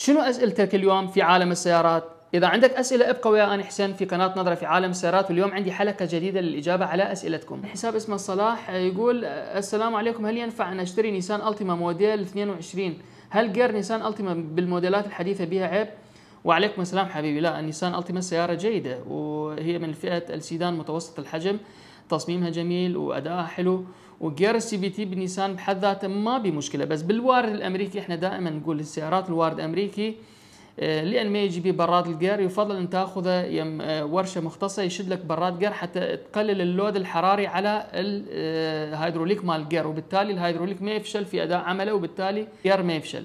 شنو أسئلتك اليوم في عالم السيارات؟ إذا عندك أسئلة ابقى ويا اني حسين في قناة نظرة في عالم السيارات واليوم عندي حلقة جديدة للإجابة على أسئلتكم. حساب اسمه صلاح يقول السلام عليكم هل ينفع أن أشتري نيسان ألتيما موديل 22 هل غير نيسان ألتيما بالموديلات الحديثة بها عيب؟ وعليكم السلام حبيبي. لا النيسان ألتيما سيارة جيدة وهي من فئة السيدان متوسط الحجم تصميمها جميل وادائها حلو وجير ال CVT بنيسان بحد ذاته ما بمشكله بس بالوارد الأمريكي إحنا دائما نقول السيارات الوارد الامريكي آه، لأن ما يجي به براد الجير يفضل أن تأخذه يم آه، ورشة مختصة يشد لك براد جير حتى تقلل ال load الحراري على الهيدروليك آه، مال الجير وبالتالي الهيدروليك ما يفشل في أداء عمله وبالتالي الجير ما يفشل.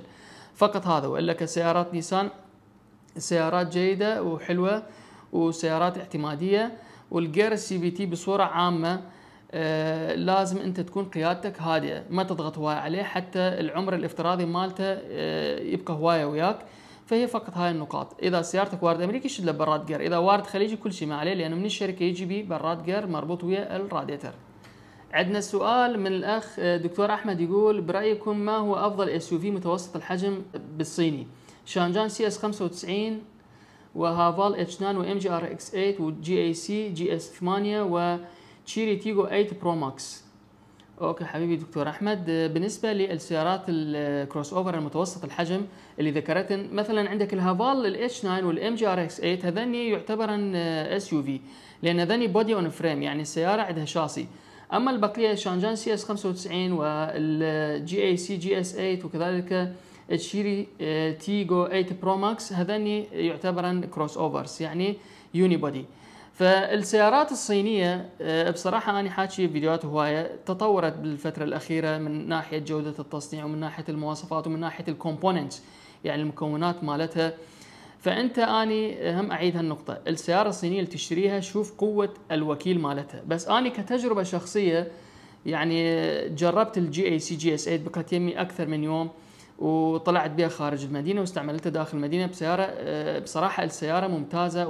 فقط هذا وإلا كسيارات نيسان سيارات جيدة وحلوة وسيارات اعتمادية والجير ال CVT بصورة عامة لازم انت تكون قيادتك هادئه ما تضغط هوايه عليه حتى العمر الافتراضي مالته آه يبقى هوايه وياك. فهي فقط هاي النقاط. إذا سيارتك وارد أمريكي شد له براد جير. إذا وارد خليجي كل شيء ما عليه لأنه من الشركة يجي بي براد جير مربوط ويا الراديتر عندنا سؤال من الأخ آه، دكتور أحمد يقول برأيكم ما هو أفضل SUV متوسط الحجم بالصيني؟ شانجان سي إس 95 وهافال إتش 9 وإم جي آر إكس 8 وجي إي سي جي إس 8 وتشيري تيجو 8 برو ماكس okay حبيبي دكتور أحمد بالنسبة للسيارات ال crossover المتوسط الحجم اللي ذكرتن مثلا عندك الهافال الإتش 9 والإم جي آر إكس 8 هذني يعتبرن SUV لأن هذني body on frame يعني السيارة عندها شاصي. أما البقية شانجان سي إس 95 والجي اي سي جي اس 8 وكذلك تشيري آه، تيجو 8 برو ماكس هذني يعتبرن crossovers يعني unibody فالسيارات الصينية آه، بصراحة أنا حاكي فيديوهات هواية تطورت بالفترة الأخيرة من ناحية جودة التصنيع ومن ناحية المواصفات ومن ناحية ال components يعني المكونات مالتها. فأنت أني هم أعيد هالنقطة. السيارة الصينية اللي تشتريها شوف قوة الوكيل مالتها. بس أني كتجربة شخصية يعني جربت الجي اي سي جي اس 8 بقت يمي أكثر من يوم وطلعت بها خارج المدينة واستعملتها داخل المدينة بسيارة آه، بصراحة السيارة ممتازة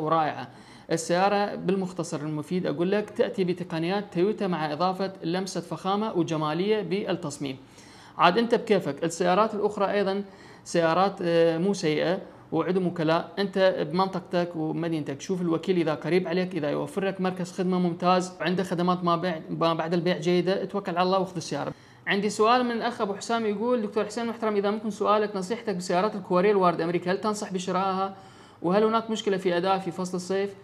السيارة بالمختصر المفيد أقول لك تأتي بتقنيات تويوتا مع إضافة لمسة فخامة وجمالية بالتصميم. عاد أنت بكيفك، السيارات الأخرى أيضا سيارات آه، مو سيئة وعندهم وكلاء أنت بمنطقتك ومدينتك شوف الوكيل إذا قريب عليك إذا يوفر لك مركز خدمة ممتاز عنده خدمات ما بعد البيع جيدة توكل على الله واخذ السيارة عندي سؤال من الأخ أبو حسام يقول دكتور حسين محترم إذا ممكن سؤالك نصيحتك بسيارات الكورية الوارد أمريكا هل تنصح بشرائها وهل هناك مشكلة في أداء في فصل الصيف؟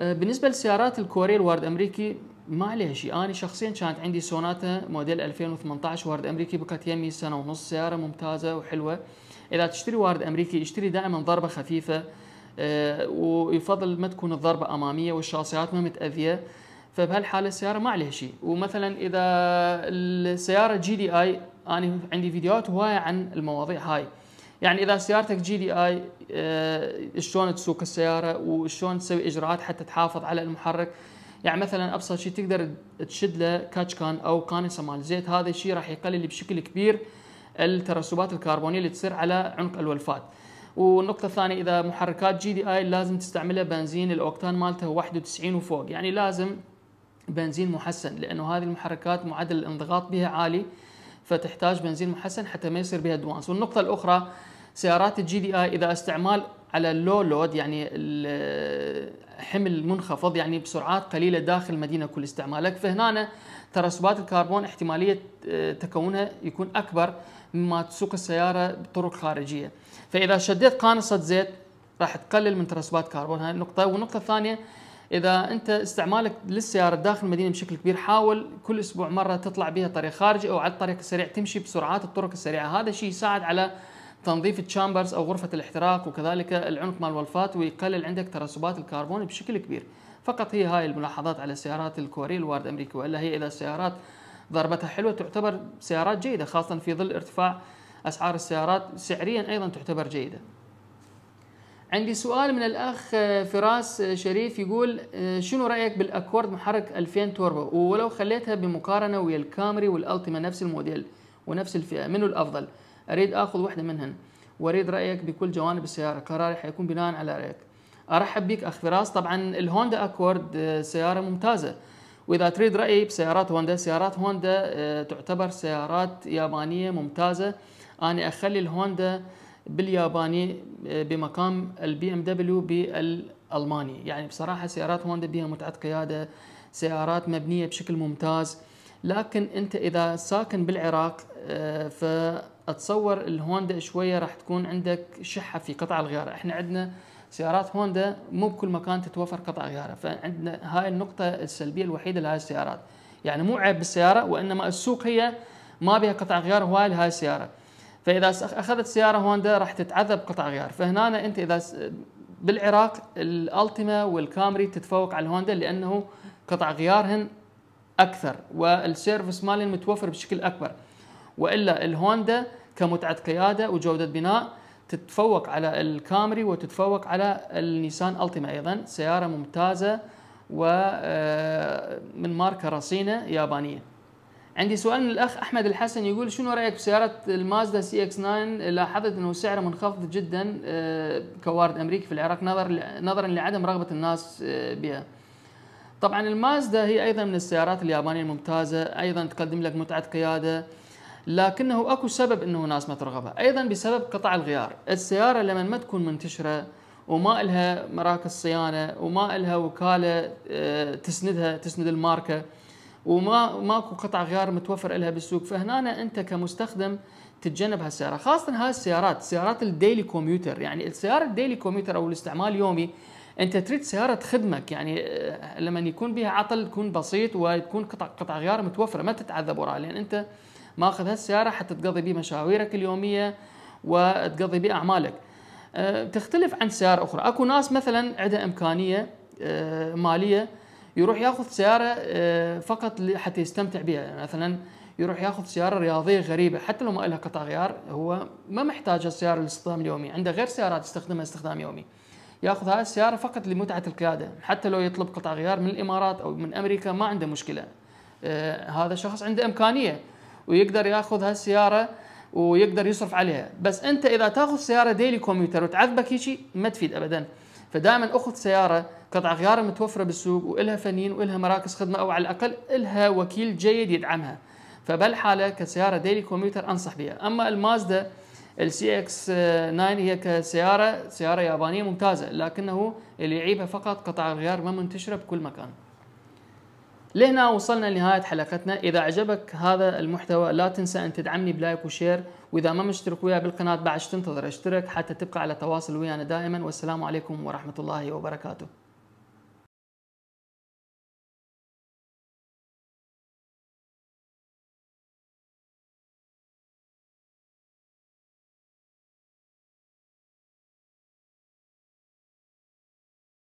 آه، بالنسبة للسيارات الكورية الوارد أمريكي ما عليها شيء. أنا شخصيا كانت عندي سوناتا موديل 2018 وارد أمريكي بقت يمي سنة ونص سيارة ممتازة وحلوة. إذا تشتري وارد أمريكي اشتري دائما ضربة خفيفة آه، ويفضل ما تكون الضربة أمامية والشاصيات ما متأذية. فبهالحالة السيارة ما عليها شيء. ومثلا إذا السيارة GDI أنا عندي فيديوهات هواية عن المواضيع هاي. يعني إذا سيارتك GDI شلون تسوق السيارة وشلون تسوي إجراءات حتى تحافظ على المحرك؟ يعني مثلا أبسط شيء تقدر تشد له catch can أو قانصة مال زيت هذا الشيء راح يقلل بشكل كبير الترسبات الكربونية اللي تصير على عنق الولفات. والنقطة الثانية إذا محركات GDI لازم تستعملها بنزين الأوكتان مالته 91 وفوق. يعني لازم بنزين محسن لأنه هذه المحركات معدل الانضغاط بها عالي فتحتاج بنزين محسن حتى ما يصير بها دوانس والنقطة الأخرى سيارات ال GDI إذا استعمال على ال low load يعني حمل منخفض يعني بسرعات قليلة داخل المدينة كل استعمالك. فهنا ترسبات الكربون احتمالية آه، تكونها يكون أكبر مما تسوق السيارة بطرق خارجية. فإذا شديت قانصة زيت راح تقلل من ترسبات كربون. هاي النقطة. والنقطة الثانية إذا أنت استعمالك للسيارة داخل المدينة بشكل كبير حاول كل أسبوع مرة تطلع بها طريق خارجي أو على الطريق السريع تمشي بسرعات الطرق السريعة. هذا الشيء يساعد على تنظيف ال chambers أو غرفة الاحتراق وكذلك العنق مال الولفات ويقلل عندك ترسبات الكربون بشكل كبير. فقط هي هاي الملاحظات على السيارات الكوريه الوارد أمريكي وإلا هي إذا السيارات ضربتها حلوة تعتبر سيارات جيدة خاصة في ظل ارتفاع أسعار السيارات سعريا أيضا تعتبر جيدة. عندي سؤال من الأخ فراس شريف يقول شنو رأيك بالأكورد محرك 2000 توربو؟ ولو خليتها بمقارنة ويا الكامري والألتيما نفس الموديل ونفس الفئة منو الأفضل؟ أريد آخذ واحدة منهن. وأريد رأيك بكل جوانب السيارة. قراري حيكون بناء على رأيك. أرحب بك أخ فراس. طبعا الهوندا اكورد سيارة ممتازة. وإذا تريد رأيي بسيارات هوندا سيارات هوندا تعتبر سيارات يابانية ممتازة. أنا أخلي الهوندا بالياباني بمقام ال BMW بالألماني. يعني بصراحة سيارات هوندا بها متعة قيادة سيارات مبنية بشكل ممتاز. لكن أنت إذا ساكن بالعراق آه، فاتصور الهوندا شوية راح تكون عندك شحة في قطع الغيار إحنا عندنا سيارات هوندا مو بكل مكان تتوفر قطع غيارها فعندنا هاي النقطة السلبية الوحيدة لهذه السيارات. يعني مو عيب بالسيارة وإنما السوق هي ما بها قطع غيار هواي لهاي السيارة. فإذا أخذت سيارة هوندا راح تتعذب قطع غيار فهنا أنت إذا بالعراق الألتيما والكامري تتفوق على الهوندا لأنه قطع غيارهن أكثر وال service مالهن متوفر بشكل أكبر. وإلا الهوندا كمتعة قيادة وجودة بناء تتفوق على الكامري وتتفوق على النيسان التيما أيضا. سيارة ممتازة ومن آه، ماركة رصينة يابانية. عندي سؤال من الأخ أحمد الحسن يقول شنو رأيك بسياره المازدا CX 9 لاحظت إنه سعره منخفض جدا آه، كوارد أمريكي في العراق نظر نظرا لعدم رغبة الناس آه، بها. طبعا المازدا هي أيضا من السيارات اليابانية الممتازة أيضا تقدم لك متعة قيادة لكنه أكو سبب إنه ناس ما ترغبها. أيضا بسبب قطع الغيار. السيارة لما ما تكون منتشرة وما لها مراكز صيانة وما لها وكالة آه، تسندها تسند الماركة وما ماكو قطع غيار متوفر لها بالسوق. فهنا أنت كمستخدم تتجنب هالسيارة خاصة هاي السيارات سيارات ال daily commuter. يعني السيارة ال daily commuter أو الاستعمال اليومي أنت تريد سيارة تخدمك. يعني آه، لما يكون بها عطل تكون بسيط وتكون قطع قطع غيار متوفرة ما تتعذب وراها لأن أنت ماخذ هالسيارة حتى تقضي بها مشاويرك اليومية وتقضي بها أعمالك. آه، تختلف عن سيارة أخرى. أكو ناس مثلا عندها إمكانية آه، مالية يروح ياخذ سيارة فقط حتى يستمتع بها مثلا يروح ياخذ سيارة رياضية غريبة حتى لو ما لها قطع غيار هو ما محتاج السياره للاستخدام اليومي. عنده غير سيارات يستخدمها استخدام يومي. ياخذ هاي السيارة فقط لمتعة القيادة. حتى لو يطلب قطع غيار من الإمارات أو من أمريكا ما عنده مشكلة. آه هذا شخص عنده إمكانية. ويقدر ياخذ هالسيارة ويقدر يصرف عليها. بس أنت إذا تاخذ سيارة daily commuter وتعذبك هيك ما تفيد ابدا. فدائما أخذ سيارة قطع غيار متوفرة بالسوق وإلها فنيين وإلها مراكز خدمة أو على الأقل إلها وكيل جيد يدعمها. فبالحاله كسيارة daily commuter أنصح بها. أما المازدا ال CX 9 هي كسيارة سيارة يابانية ممتازة لكنه اللي يعيبها فقط قطع الغيار ما منتشرة بكل مكان. لهنا وصلنا لنهاية حلقتنا. إذا عجبك هذا المحتوى لا تنسى أن تدعمني ب like و share. وإذا ما مشترك وياي بالقناة بعد تنتظر أشترك حتى تبقى على تواصل ويانا دائما. والسلام عليكم ورحمة الله وبركاته.